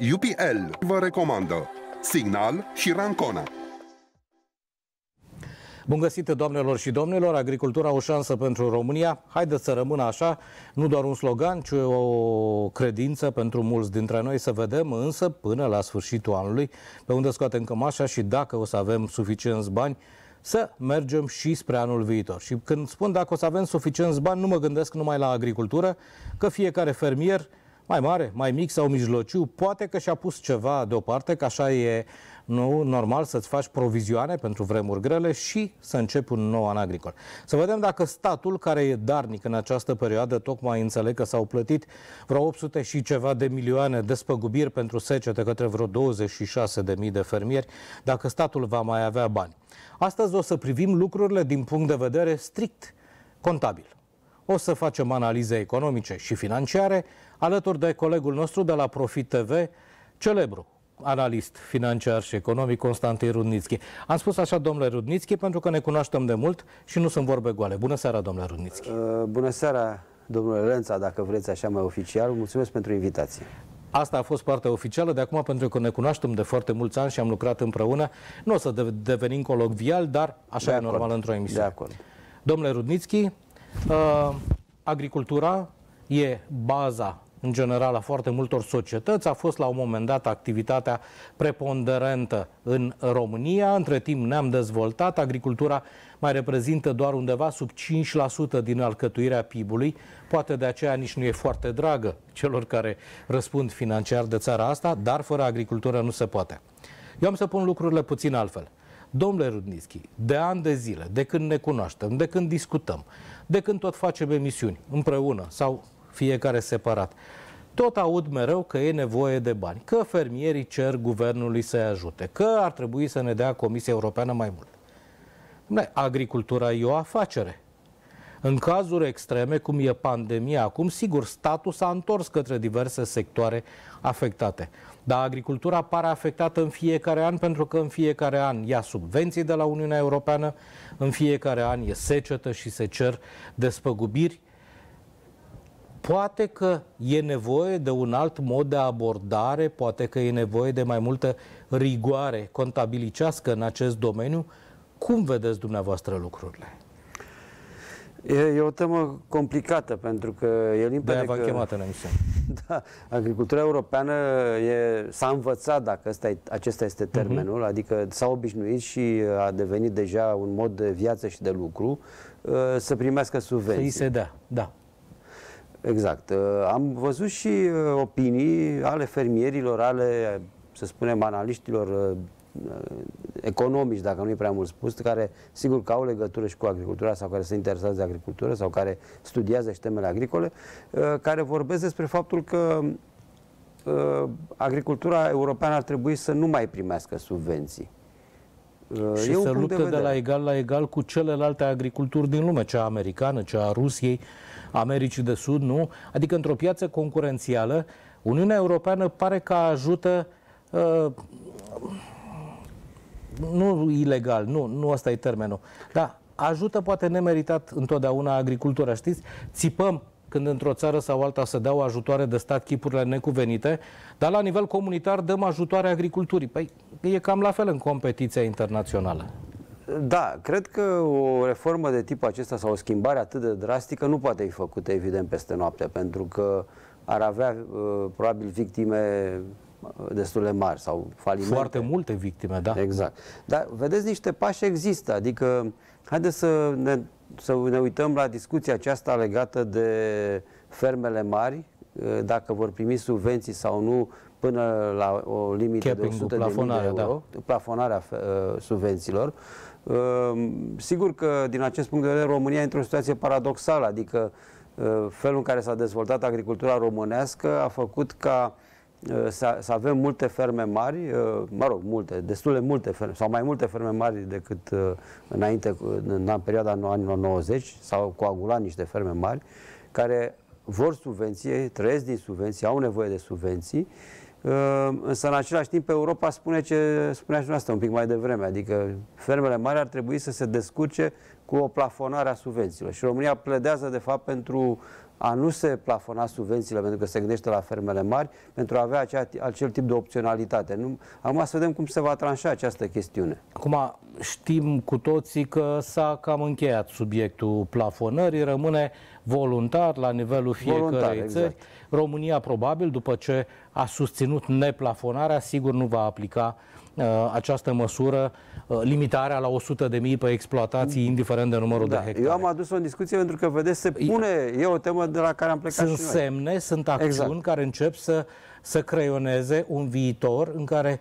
UPL vă recomandă Signal și Rancona. Bun găsit, doamnelor și domnilor! Agricultura o șansă pentru România. Haideți să rămână așa, nu doar un slogan, ci o credință pentru mulți dintre noi. Să vedem însă până la sfârșitul anului pe unde scoatem cămașa și dacă o să avem suficienți bani să mergem și spre anul viitor. Și când spun dacă o să avem suficienți bani, nu mă gândesc numai la agricultură, că fiecare fermier mai mare, mai mic sau mijlociu, poate că și-a pus ceva deoparte, că așa e nu, normal să-ți faci provizioane pentru vremuri grele și să începi un nou an agricol. Să vedem dacă statul, care e darnic în această perioadă, tocmai înțeleg că s-au plătit vreo 800 și ceva de milioane de spăgubiri pentru secete către vreo 26 de mii de fermieri, dacă statul va mai avea bani. Astăzi o să privim lucrurile din punct de vedere strict contabil. O să facem analize economice și financiare alături de colegul nostru de la Profit TV, celebru analist financiar și economic, Constantin Rudnițchi. Am spus așa, domnule Rudnițchi, pentru că ne cunoaștem de mult și nu sunt vorbe goale. Bună seara, domnule Rudnițchi. Uh, bună seara, domnule Lența, dacă vreți așa mai oficial. Mulțumesc pentru invitație. Asta a fost partea oficială, de acum pentru că ne cunoaștem de foarte mulți ani și am lucrat împreună, nu o să devenim colocvial, dar așa de e acord. normal într-o emisiune. De acord. Domnule Rudnițchi, uh, agricultura e baza în general a foarte multor societăți. A fost la un moment dat activitatea preponderentă în România. Între timp ne-am dezvoltat. Agricultura mai reprezintă doar undeva sub 5% din alcătuirea PIB-ului. Poate de aceea nici nu e foarte dragă celor care răspund financiar de țara asta, dar fără agricultură nu se poate. Eu am să pun lucrurile puțin altfel. Domnule Rudnischi, de ani de zile, de când ne cunoaștem, de când discutăm, de când tot facem emisiuni împreună sau fiecare separat. Tot aud mereu că e nevoie de bani, că fermierii cer guvernului să-i ajute, că ar trebui să ne dea Comisia Europeană mai mult. Agricultura e o afacere. În cazuri extreme, cum e pandemia acum, sigur, statul s-a întors către diverse sectoare afectate. Dar agricultura pare afectată în fiecare an pentru că în fiecare an ia subvenții de la Uniunea Europeană, în fiecare an e secetă și se cer despăgubiri Poate că e nevoie de un alt mod de abordare, poate că e nevoie de mai multă rigoare contabilicească în acest domeniu. Cum vedeți dumneavoastră lucrurile? E, e o temă complicată, pentru că e limpede că... chemat în emisiune. Da, agricultura europeană e, s-a învățat, dacă ăsta e, acesta este mhm. termenul, uh-huh. adică s-a obișnuit și a devenit deja un mod de viață și de lucru, ă, să primească subvenții. Să îi se dea, da. Exact. Uh, am văzut și uh, opinii ale fermierilor, ale, să spunem, analiștilor uh, economici, dacă nu e prea mult spus, care sigur că au legătură și cu agricultura sau care se interesează de agricultură sau care studiază și temele agricole, care vorbesc despre faptul că agricultura europeană ar trebui să nu mai primească subvenții. Și e să lupte de, de la egal la egal cu celelalte agriculturi din lume, cea americană, cea a Rusiei, Americii de Sud, nu? Adică într-o piață concurențială, Uniunea Europeană pare că ajută uh, nu ilegal, nu, nu asta e termenul, dar ajută poate nemeritat întotdeauna agricultura, știți? Țipăm când într-o țară sau alta se dau ajutoare de stat chipurile necuvenite, dar la nivel comunitar dăm ajutoare agriculturii. Păi e cam la fel în competiția internațională. Da, cred că o reformă de tipul acesta sau o schimbare atât de drastică nu poate fi făcută, evident, peste noapte, pentru că ar avea uh, probabil victime uh, destul de mari sau falimente. Foarte multe victime, da. Exact. Dar vedeți, niște pași există, adică haideți să ne, să ne uităm la discuția aceasta legată de fermele mari, uh, dacă vor primi subvenții sau nu până la o limită de 100 de, de euro, da. plafonarea uh, subvențiilor. Ehm, sigur că din acest punct de vedere România e într-o situație paradoxală, adică ehm, felul în care s-a dezvoltat agricultura românească a făcut ca ehm, să, să avem multe ferme mari, mă rog, multe, destul de multe ferme, sau mai multe ferme mari decât înainte, în perioada anilor 90, sau coagulat niște ferme mari, care vor subvenție, trăiesc din subvenții, au nevoie de subvenții Ehm, însă, în același timp, Europa spune ce spunea și noastră un pic mai devreme, adică fermele mari ar trebui să se descurce cu o plafonare a subvențiilor. Și România pledează, de fapt, pentru a nu se plafona subvențiile pentru că se gândește la fermele mari, pentru a avea acea, acel tip de opționalitate. Nu, acum să vedem cum se va tranșa această chestiune. Acum știm cu toții că s-a cam încheiat subiectul plafonării, rămâne voluntar la nivelul fiecărei voluntar, țări. Exact. România probabil, după ce a susținut neplafonarea, sigur nu va aplica uh, această măsură, uh, limitarea la 100 de mii pe exploatații, mm. indiferent de numărul da, de hectare. Eu am adus o discuție pentru că, vedeți, se pune, e, e o temă de la care am plecat Sunt și noi. semne, sunt acțiuni exact. care încep să, să creioneze un viitor în care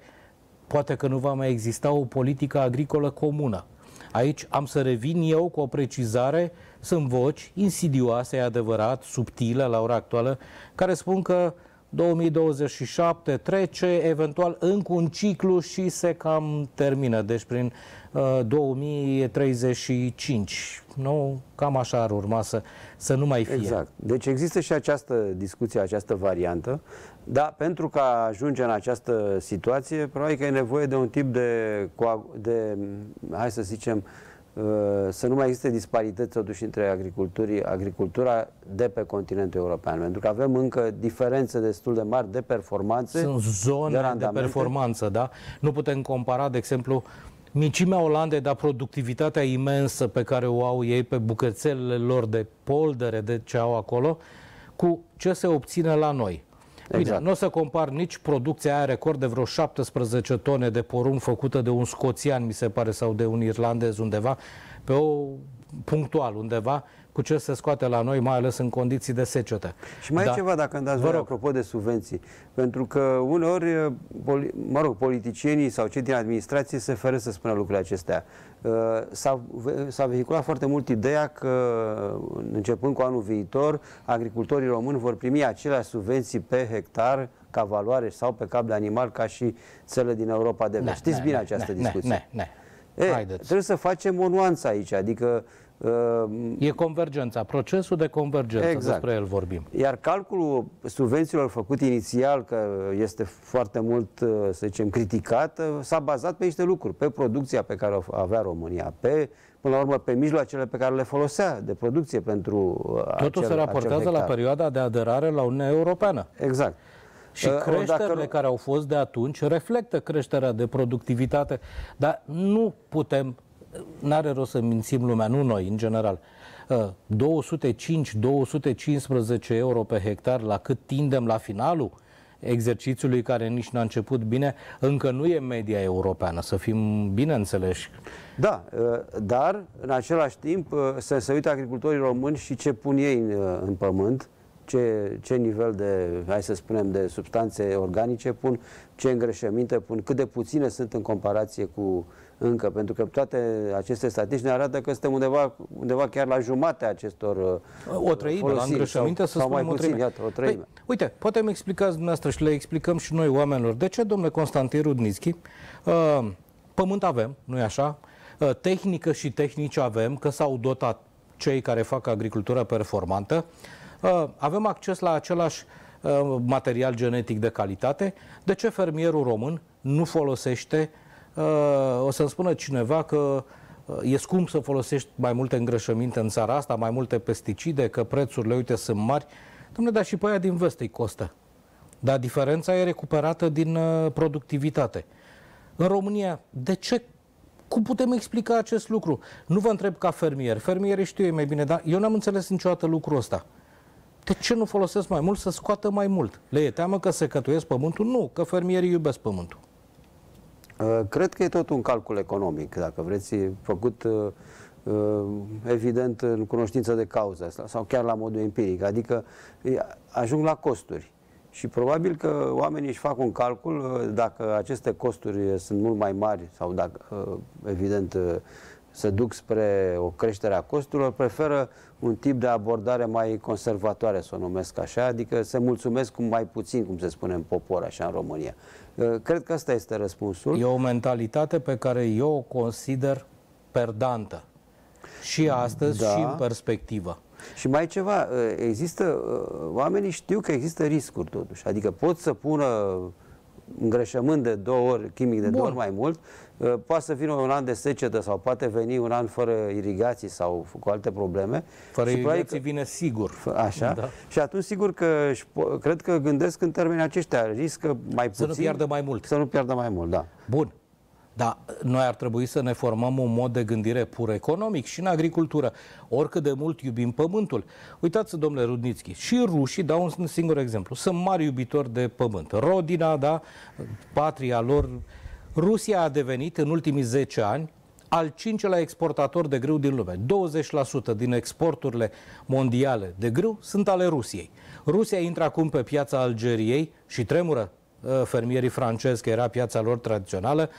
poate că nu va mai exista o politică agricolă comună. Aici am să revin eu cu o precizare, sunt voci insidioase, e adevărat, subtile la ora actuală, care spun că 2027 trece, eventual încă un ciclu și se cam termină, deci prin uh, 2035. Nu? Cam așa ar urma să, să nu mai fie. Exact. Deci există și această discuție, această variantă, dar pentru că ajunge în această situație, probabil că e nevoie de un tip de, de hai să zicem, uh, să nu mai existe disparități totuși între agriculturii, agricultura de pe continentul european, pentru că avem încă diferențe destul de mari de performanțe. Sunt zone de, de performanță, da? Nu putem compara, de exemplu, micimea Olandei, dar productivitatea imensă pe care o au ei pe bucățelele lor de poldere, de ce au acolo, cu ce se obține la noi. Exact. Bine, nu o să compar nici producția aia record de vreo 17 tone de porumb făcută de un scoțian, mi se pare, sau de un irlandez undeva, pe o punctual undeva, cu ce se scoate la noi, mai ales în condiții de secetă. Și mai da. e ceva, dacă îmi dați voi, apropo de subvenții. Pentru că uneori, mă rog, politicienii sau cei din administrație se feră să spună lucrurile acestea. Uh, s-a, vehiculat foarte mult ideea că, începând cu anul viitor, agricultorii români vor primi aceleași subvenții pe hectar ca valoare sau pe cap de animal ca și țările din Europa de vest. Știți ne, bine această ne, discuție. Ne, ne, ne. E, trebuie să facem o nuanță aici, adică E convergența, procesul de convergență, exact. despre el vorbim. Iar calculul subvențiilor făcut inițial, că este foarte mult, să zicem, criticat, s-a bazat pe niște lucruri, pe producția pe care o avea România, pe până la urmă pe mijloacele pe care le folosea de producție pentru Totul acel, se raportează la perioada de aderare la Uniunea Europeană. Exact. Și creșterile dacă... care au fost de atunci reflectă creșterea de productivitate, dar nu putem n-are rost să mințim lumea, nu noi, în general. 205-215 uh, euro pe hectar, la cât tindem la finalul exercițiului care nici n-a început bine, încă nu e media europeană, să fim bine înțeleși. Da, uh, dar în același timp uh, să se uite agricultorii români și ce pun ei în, în pământ, ce, ce nivel de, hai să spunem, de substanțe organice pun, ce îngrășăminte pun, cât de puține sunt în comparație cu încă, pentru că toate aceste statistici ne arată că suntem undeva, undeva chiar la jumătatea acestor O treime, la îngrășăminte, să spunem mai puțin, o treime. Iată, o treime. Păi, uite, poate mi explicați dumneavoastră și le explicăm și noi oamenilor. De ce, domnule Constantin Rudnitski, uh, pământ avem, nu-i așa? Uh, tehnică și tehnici avem, că s-au dotat cei care fac agricultură performantă. Uh, avem acces la același uh, material genetic de calitate. De ce fermierul român nu folosește o să-mi spună cineva că uh, e scump să folosești mai multe îngrășăminte în țara asta, mai multe pesticide, că prețurile, uite, sunt mari. Dom'le, dar și pe aia din vest îi costă. Dar diferența e recuperată din uh, productivitate. În România, de ce cum putem explica acest lucru? Nu vă întreb ca fermier. Fermierii știu ei mai bine, dar eu n-am înțeles niciodată lucrul ăsta. De ce nu folosesc mai mult să scoată mai mult? Le e teamă că se cătuiesc pământul? Nu, că fermierii iubesc pământul. Uh, cred că e tot un calcul economic, dacă vreți, făcut uh, uh, evident în cunoștință de cauză sau chiar la modul empiric, adică ajung la costuri. Și probabil că oamenii își fac un calcul dacă aceste costuri sunt mult mai mari sau dacă, evident, se duc spre o creștere a costurilor, preferă un tip de abordare mai conservatoare, să o numesc așa, adică se mulțumesc cu mai puțin, cum se spune în popor, așa în România. Uh, cred că ăsta este răspunsul. E o mentalitate pe care eu o consider perdantă. Și astăzi da. și în perspectivă. Și mai ceva, uh, există, uh, oamenii știu că există riscuri totuși, adică pot să pună îngrășământ de două ori, chimic de Bun. două ori mai mult Uh, poate să vină un an de secetă sau poate veni un an fără irigații sau cu alte probleme. Fără și irigații că... vine sigur. Așa. Da. Și atunci sigur că cred că gândesc în termenii aceștia. Riscă mai puțin. Să nu piardă mai mult. Să nu piardă mai mult, da. Bun. Dar noi ar trebui să ne formăm un mod de gândire pur economic și în agricultură, oricât de mult iubim pământul. Uitați, domnule Rudnițchi, și rușii dau un singur exemplu. Sunt mari iubitori de pământ. Rodina, da, patria lor. Rusia a devenit în ultimii 10 ani al cincelea exportator de grâu din lume. 20% din exporturile mondiale de grâu sunt ale Rusiei. Rusia intră acum pe piața Algeriei și tremură Uh, fermierii francezi, că era piața lor tradițională.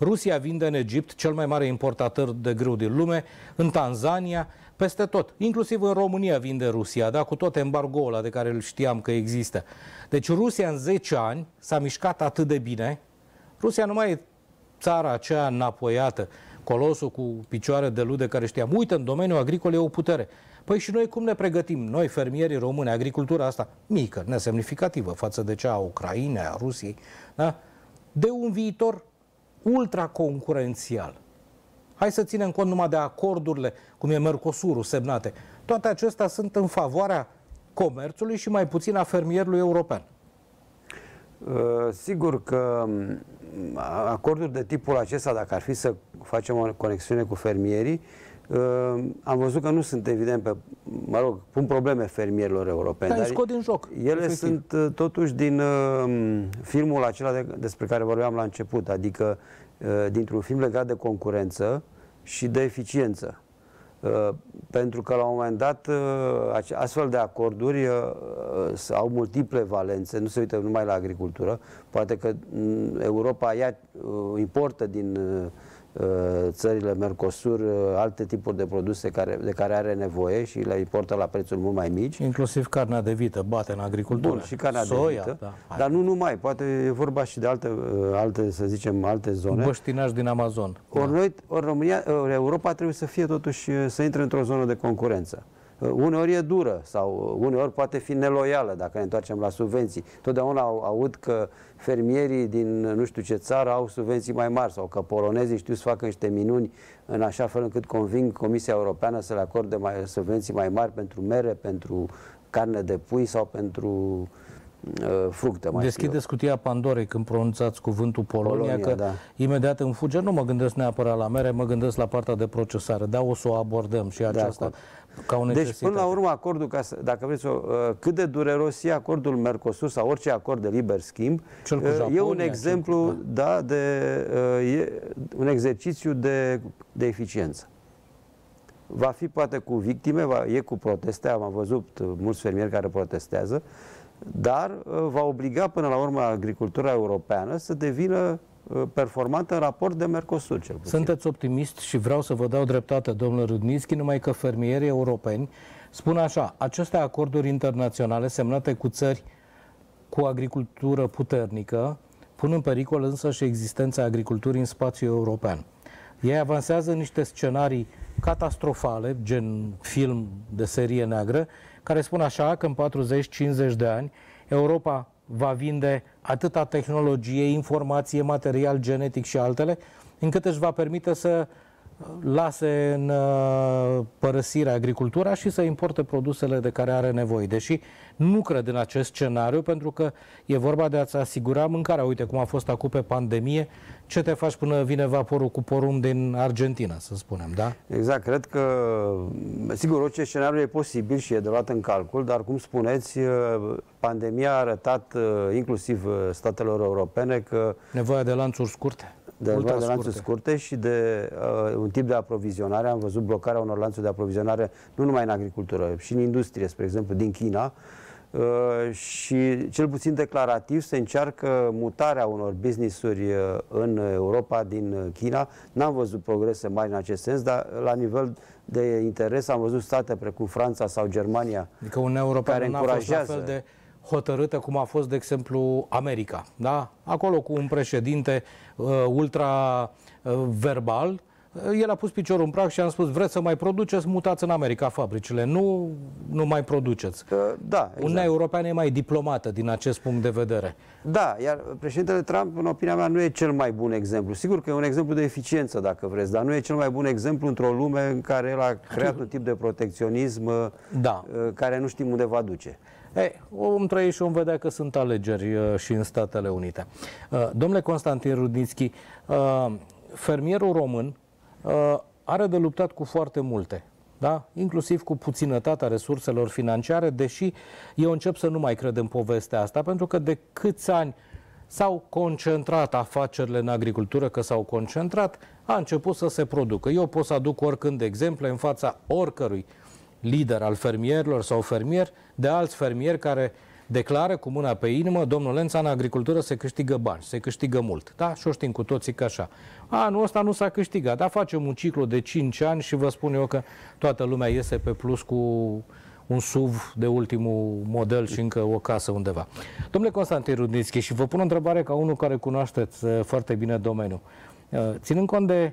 Rusia vinde în Egipt, cel mai mare importator de grâu din lume, în Tanzania, peste tot. Inclusiv în România vinde Rusia, da? cu tot embargoul ăla de care îl știam că există. Deci Rusia în 10 ani s-a mișcat atât de bine. Rusia nu mai e țara aceea înapoiată, colosul cu picioare de lude care știam. Uite, în domeniul agricol e o putere. Păi și noi cum ne pregătim? Noi, fermierii români, agricultura asta mică, nesemnificativă față de cea a Ucrainei, a Rusiei, da? de un viitor ultraconcurențial. Hai să ținem cont numai de acordurile, cum e Mercosurul, semnate. Toate acestea sunt în favoarea comerțului și mai puțin a fermierului european. Uh, sigur că mm, acorduri de tipul acesta, dacă ar fi să facem o conexiune cu fermierii, Uh, am văzut că nu sunt evident pe, mă rog, pun probleme fermierilor europeni. Dar scot din joc. Ele efectiv. sunt uh, totuși din uh, filmul acela de, despre care vorbeam la început, adică uh, dintr-un film legat de concurență și de eficiență. Uh, pentru că la un moment dat uh, astfel de acorduri uh, au multiple valențe, nu se uită numai la agricultură, poate că mm, Europa ia, uh, importă din uh, Uh, țările Mercosur uh, alte tipuri de produse care, de care are nevoie și le importă la prețuri mult mai mici. Inclusiv carnea de vită bate în agricultură. Bun, și carnea Soia, de vită. Da. Dar nu numai, poate e vorba și de alte, uh, alte să zicem, alte zone. Băștinaș din Amazon. Ori, da. noi, ori România, ori Europa trebuie să fie totuși, să intre într-o zonă de concurență. Uneori e dură sau uneori poate fi neloială dacă ne întoarcem la subvenții. Totdeauna aud că fermierii din nu știu ce țară au subvenții mai mari sau că polonezii știu să facă niște minuni în așa fel încât conving Comisia Europeană să le acorde mai, subvenții mai mari pentru mere, pentru carne de pui sau pentru uh, fructe. Mai Deschideți cutia Pandorei când pronunțați cuvântul Polonia, Polonia că da. imediat îmi fuge. Nu mă gândesc neapărat la mere, mă gândesc la partea de procesare. Da, o să o abordăm și aceasta. Ca o deci, până la urmă, acordul, ca să, dacă vreți, uh, cât de dureros e acordul Mercosur sau orice acord de liber schimb, Cel cu Japonia, uh, e un exemplu, cel, da. da, de, uh, e un exercițiu de, de eficiență. Va fi poate cu victime, va, e cu proteste, am văzut mulți fermieri care protestează, dar va obliga până la urmă agricultura europeană să devină Uh, performantă în raport de Mercosur, cel puțin. Sunteți optimist și vreau să vă dau dreptate, domnule Rudnitski, numai că fermierii europeni spun așa, aceste acorduri internaționale semnate cu țări cu agricultură puternică pun în pericol însă și existența agriculturii în spațiul european. Ei avansează niște scenarii catastrofale, gen film de serie neagră, care spun așa că în 40-50 de ani Europa va vinde atâta tehnologie, informație, material genetic și altele, încât își va permite să lase în uh, părăsire agricultura și să importe produsele de care are nevoie. Deși nu cred în acest scenariu, pentru că e vorba de a-ți asigura mâncarea. Uite cum a fost acum pe pandemie, ce te faci până vine vaporul cu porumb din Argentina, să spunem, da? Exact, cred că, sigur, orice scenariu e posibil și e de luat în calcul, dar, cum spuneți, uh, pandemia a arătat uh, inclusiv statelor europene că... Nevoia de lanțuri scurte de, Ultra de lanțuri scurte și de uh, un tip de aprovizionare. Am văzut blocarea unor lanțuri de aprovizionare nu numai în agricultură, și în industrie, spre exemplu, din China. Uh, și cel puțin declarativ se încearcă mutarea unor business-uri uh, în Europa din China. N-am văzut progrese mari în acest sens, dar la nivel de interes am văzut state precum Franța sau Germania adică un european care încurajează... fel de hotărâtă cum a fost, de exemplu, America. Da? Acolo cu un președinte uh, ultra uh, verbal, El a pus piciorul în prag și am spus, vreți să mai produceți, mutați în America fabricile, nu, nu mai produceți. Uh, da, exact. Uniunea Europeană e mai diplomată din acest punct de vedere. Da, iar președintele Trump, în opinia mea, nu e cel mai bun exemplu. Sigur că e un exemplu de eficiență, dacă vreți, dar nu e cel mai bun exemplu într-o lume în care el a creat un tip de protecționism da. Uh, care nu știm unde va duce. Ei, om trăi și om vedea că sunt alegeri uh, și în Statele Unite. Uh, domnule Constantin Rudnitski, uh, fermierul român are de luptat cu foarte multe, da? inclusiv cu puținătatea resurselor financiare, deși eu încep să nu mai cred în povestea asta, pentru că de câți ani s-au concentrat afacerile în agricultură, că s-au concentrat, a început să se producă. Eu pot să aduc oricând exemple în fața oricărui lider al fermierilor sau fermier, de alți fermieri care declară cu mâna pe inimă, domnul Lența, în agricultură se câștigă bani, se câștigă mult. Da? Și o știm cu toții că așa. Anul ăsta nu s-a câștigat, dar facem un ciclu de 5 ani și vă spun eu că toată lumea iese pe plus cu un SUV de ultimul model și încă o casă undeva. Domnule Constantin Rudnitski, și vă pun o întrebare ca unul care cunoașteți uh, foarte bine domeniul. Uh, ținând cont de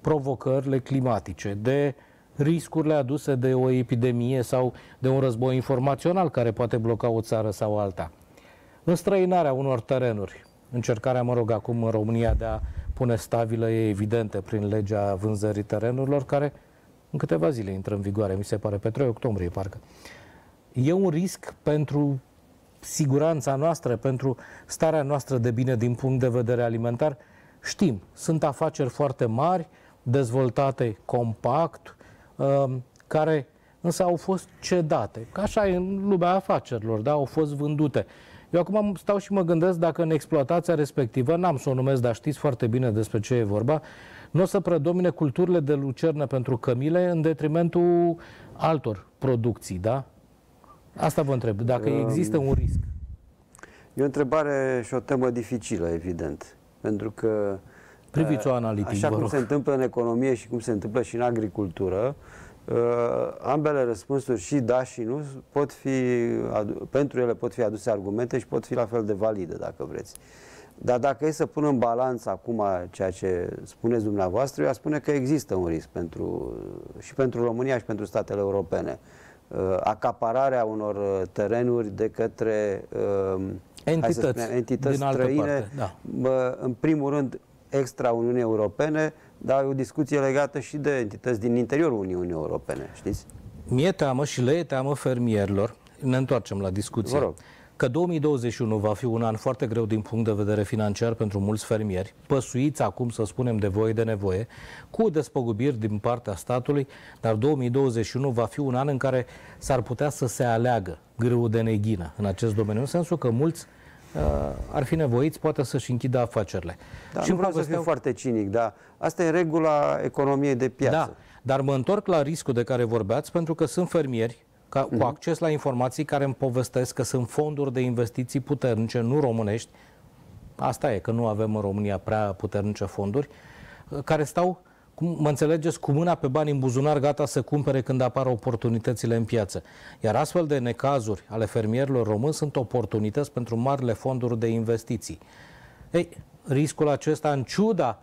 provocările climatice, de uh, riscurile aduse de o epidemie sau de un război informațional care poate bloca o țară sau alta. Înstrăinarea unor terenuri, încercarea, mă rog, acum în România de a pune stabile e evidente prin legea vânzării terenurilor, care în câteva zile intră în vigoare, mi se pare, pe 3 octombrie, parcă. E un risc pentru siguranța noastră, pentru starea noastră de bine din punct de vedere alimentar. Știm, sunt afaceri foarte mari, dezvoltate compact, Um, care însă au fost cedate. Ca așa e în lumea afacerilor, da? au fost vândute. Eu acum stau și mă gândesc dacă în exploatația respectivă, n-am să o numesc, dar știți foarte bine despre ce e vorba, nu o să predomine culturile de lucernă pentru cămile în detrimentul altor producții, da? Asta vă întreb, dacă um, există un risc. E o întrebare și o temă dificilă, evident. Pentru că Priviți-o analitic, Așa cum se întâmplă în economie și cum se întâmplă și în agricultură, uh, ambele răspunsuri, și da și nu, pot fi, pentru ele pot fi aduse argumente și pot fi la fel de valide, dacă vreți. Dar dacă e să pun în balanță acum ceea ce spuneți dumneavoastră, eu aș spune că există un risc pentru, și pentru România și pentru statele europene. Uh, acapararea unor terenuri de către uh, entități, spunem, entități din străine, parte, da. în primul rând extra Uniunii Europene, dar e o discuție legată și de entități din interiorul Uniunii Europene, știți? Mie teamă și le e teamă fermierilor, ne întoarcem la discuție, Vă rog. că 2021 va fi un an foarte greu din punct de vedere financiar pentru mulți fermieri, păsuiți acum, să spunem, de voie de nevoie, cu despăgubiri din partea statului, dar 2021 va fi un an în care s-ar putea să se aleagă grâu de neghină în acest domeniu, în sensul că mulți Uh, ar fi nevoiți poate să-și închidă afacerile. Da, și nu vreau să fiu foarte cinic, dar asta e regula economiei de piață. Da, dar mă întorc la riscul de care vorbeați, pentru că sunt fermieri ca, cu mhm. acces la informații care îmi povestesc că sunt fonduri de investiții puternice, nu românești, asta e, că nu avem în România prea puternice fonduri, uh, care stau cum, mă înțelegeți, cu mâna pe bani în buzunar, gata să cumpere când apar oportunitățile în piață. Iar astfel de necazuri ale fermierilor români sunt oportunități pentru marile fonduri de investiții. Ei, riscul acesta, în ciuda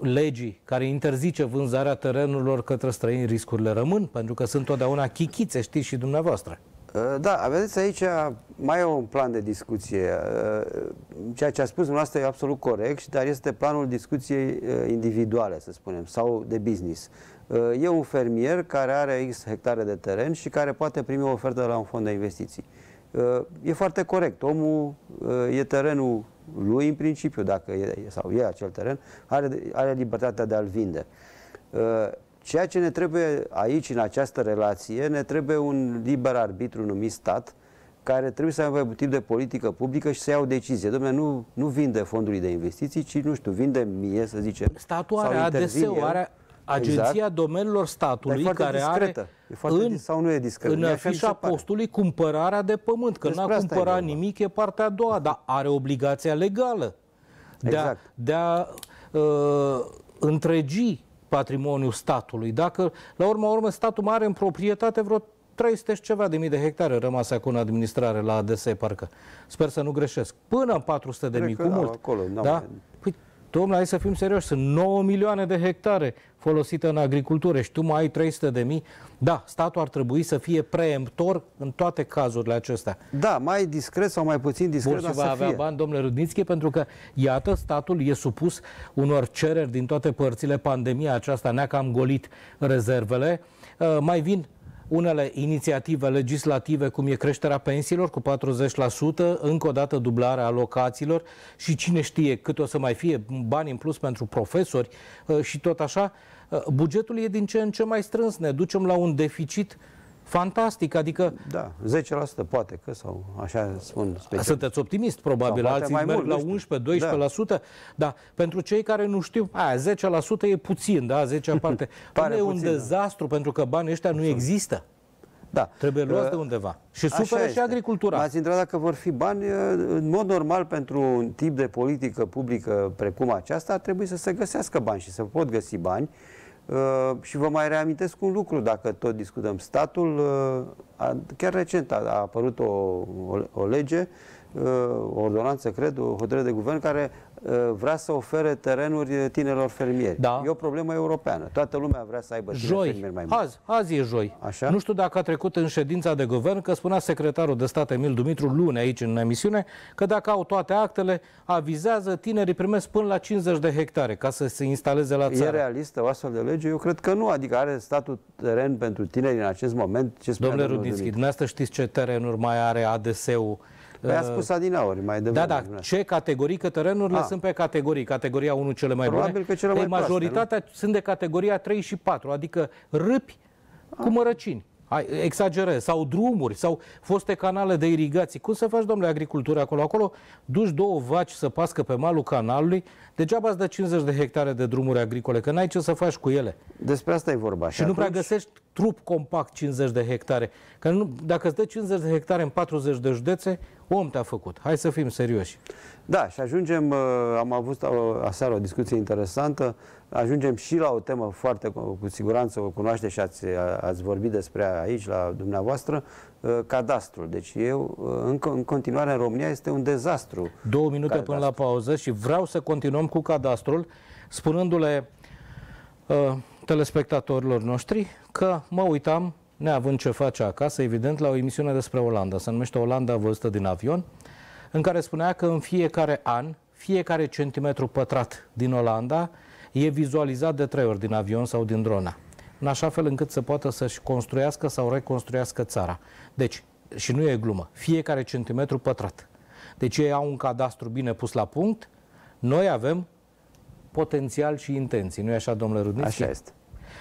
legii care interzice vânzarea terenurilor către străini, riscurile rămân, pentru că sunt totdeauna chichițe, știți și dumneavoastră. Uh, da, vedeți aici mai e un plan de discuție. Uh, ceea ce a spus dumneavoastră e absolut corect, dar este planul discuției uh, individuale, să spunem, sau de business. E un fermier care are X hectare de teren și care poate primi o ofertă de la un fond de investiții. E foarte corect. Omul e terenul lui în principiu, dacă e, sau e acel teren, are, are libertatea de a-l vinde. Ceea ce ne trebuie aici, în această relație, ne trebuie un liber arbitru numit stat, care trebuie să aibă tip de politică publică și să ia o decizie. Dom'le, nu, nu vinde fondului de investiții, ci, nu știu, vinde mie, să zicem. Statul are ADS-ul, are Agenția exact. Domeniilor Statului, care discretă. are e foarte în, sau nu e discretă? în afișa postului cumpărarea de pământ, că n-a cumpărat nimic, e partea a doua, dar are obligația legală de exact. a, de a uh, întregi patrimoniul statului. Dacă, la urma urmă, statul are în proprietate vreo 300 și ceva de mii de hectare rămase acum în administrare la ADS, parcă. Sper să nu greșesc. Până în 400 de mii, cu mult. Acolo, da? Păi, Domnule, hai să fim serioși, sunt 9 milioane de hectare folosite în agricultură și tu mai ai 300 de mii. Da, statul ar trebui să fie preemptor în toate cazurile acestea. Da, mai discret sau mai puțin discret, Bun, dar și va să avea fie. bani, domnule Rudnițchi, pentru că, iată, statul e supus unor cereri din toate părțile. Pandemia aceasta ne-a cam golit rezervele. Uh, mai vin unele inițiative legislative, cum e creșterea pensiilor cu 40%, încă o dată dublarea alocațiilor și cine știe cât o să mai fie bani în plus pentru profesori uh, și tot așa. Uh, Bugetul e din ce în ce mai strâns, ne ducem la un deficit fantastic, adică Da, 10% poate că, sau așa spun special. sunteți optimist, probabil, Sau poate alții mai merg mult, la nu știu. 11-12%, da. dar pentru cei care nu știu, aia, 10% e puțin, da, 10 parte. Pare nu e un puțin, da. dezastru, pentru că banii ăștia nu există. Da. Trebuie luați Uh, de undeva. Și Așa suferă și este. agricultura. M-ați întrebat dacă vor fi bani. În mod normal, pentru un tip de politică publică precum aceasta, ar trebui să se găsească bani și să pot găsi bani. Uh, și vă mai reamintesc un lucru, dacă tot discutăm. Statul, uh, a, chiar recent a, a apărut o, o, o lege, uh, o ordonanță, cred, o hotărâre de guvern care uh, vrea să ofere terenuri tinerilor fermieri. Da. E o problemă europeană. Toată lumea vrea să aibă tineri Joi, fermieri mai mulți. azi, azi e joi. Așa? Nu știu dacă a trecut în ședința de guvern, că spunea secretarul de stat Emil Dumitru luni aici în emisiune, că dacă au toate actele, avizează, tinerii primesc până la 50 de hectare ca să se instaleze la E țară. realistă o astfel de lege? Eu cred că nu. Adică are statul teren pentru tineri în acest moment. Ce spunea Domnule domnul Rudinski, Dumitru? dumneavoastră știți ce terenuri mai are ADS-ul? Păi a spus adinaori, mai devreme. Da, da, ce categorii, că terenurile Ah. sunt pe categorii. Categoria 1 cele mai Probabil bune. că cele Ei, mai proaste, majoritatea sunt de categoria 3 și 4, adică râpi cu mărăcini. Hai, exagerez, sau drumuri, sau foste canale de irigații. Cum să faci, domnule, agricultură acolo? Acolo duci două vaci să pască pe malul canalului, degeaba îți dă 50 de hectare de drumuri agricole, că n-ai ce să faci cu ele. Despre asta e vorba. Și nu prea atunci- găsești trup compact 50 de hectare. Că nu, dacă îți dă 50 de hectare în 40 de județe, om te-a făcut. Hai să fim serioși. Da, și ajungem, uh, am avut uh, aseară o discuție interesantă, ajungem și la o temă foarte, cu cu siguranță o cunoaște și ați, ați vorbit despre ea aici, la dumneavoastră, uh, cadastrul. Deci eu, uh, în, co- în continuare, în România este un dezastru. Două minute Cadastru. până la pauză și vreau să continuăm cu cadastrul, spunându-le uh, telespectatorilor noștri că mă uitam, neavând ce face acasă, evident, la o emisiune despre Olanda. Se numește Olanda văzută din avion, în care spunea că în fiecare an, fiecare centimetru pătrat din Olanda e vizualizat de trei ori din avion sau din drona. În așa fel încât să poată să-și construiască sau reconstruiască țara. Deci, și nu e glumă, fiecare centimetru pătrat. Deci ei au un cadastru bine pus la punct, noi avem potențial și intenții. Nu e așa, domnule Rudnițchi? Așa este.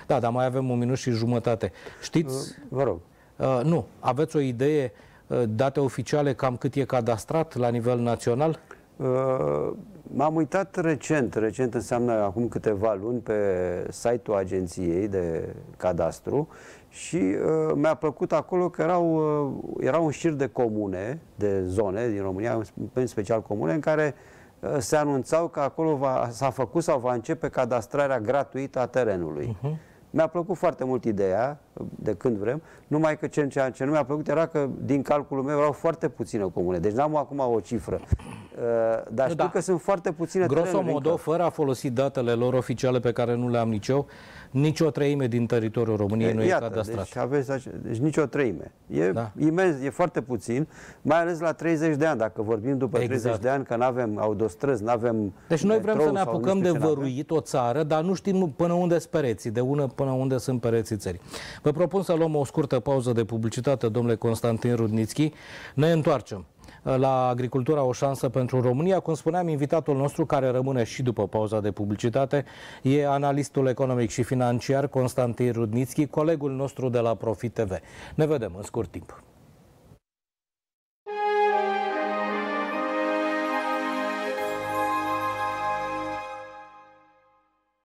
Da, dar mai avem un minut și jumătate. Știți, Vă rog. uh, nu, aveți o idee, uh, date oficiale, cam cât e cadastrat la nivel național? Uh, M-am uitat recent, recent înseamnă acum câteva luni, pe site-ul agenției de cadastru și uh, mi-a plăcut acolo că erau, uh, era un șir de comune, de zone din România, în special comune, în care uh, se anunțau că acolo va, s-a făcut sau va începe cadastrarea gratuită a terenului. Uh-huh. Mi-a plăcut foarte mult ideea, de când vrem, numai că ce, ce, ce nu mi-a plăcut era că din calculul meu erau foarte puține comune. Deci n-am acum o cifră. Uh, dar Nu, știu da. că sunt foarte puține terenuri Grosomodo, încă. fără a folosi datele lor oficiale pe care nu le am nici eu, nici o treime din teritoriul României nu e Iată, cadastrat. deci aveți ace- deci nici o treime. E Da. imens, e foarte puțin, mai ales la 30 de ani, dacă vorbim după Exact. 30 de ani că nu avem autostrăzi, nu avem Deci noi vrem să metrou ne sau nu apucăm știu de ce n-avem. văruit o țară, dar nu știm până unde sunt pereții, de unde până unde sunt pereții țării. Vă propun să luăm o scurtă pauză de publicitate, domnule Constantin Rudnițchi. Ne întoarcem la Agricultura o șansă pentru România. Cum spuneam, invitatul nostru, care rămâne și după pauza de publicitate, e analistul economic și financiar Constantin Rudnițchi, colegul nostru de la Profit TV. Ne vedem în scurt timp.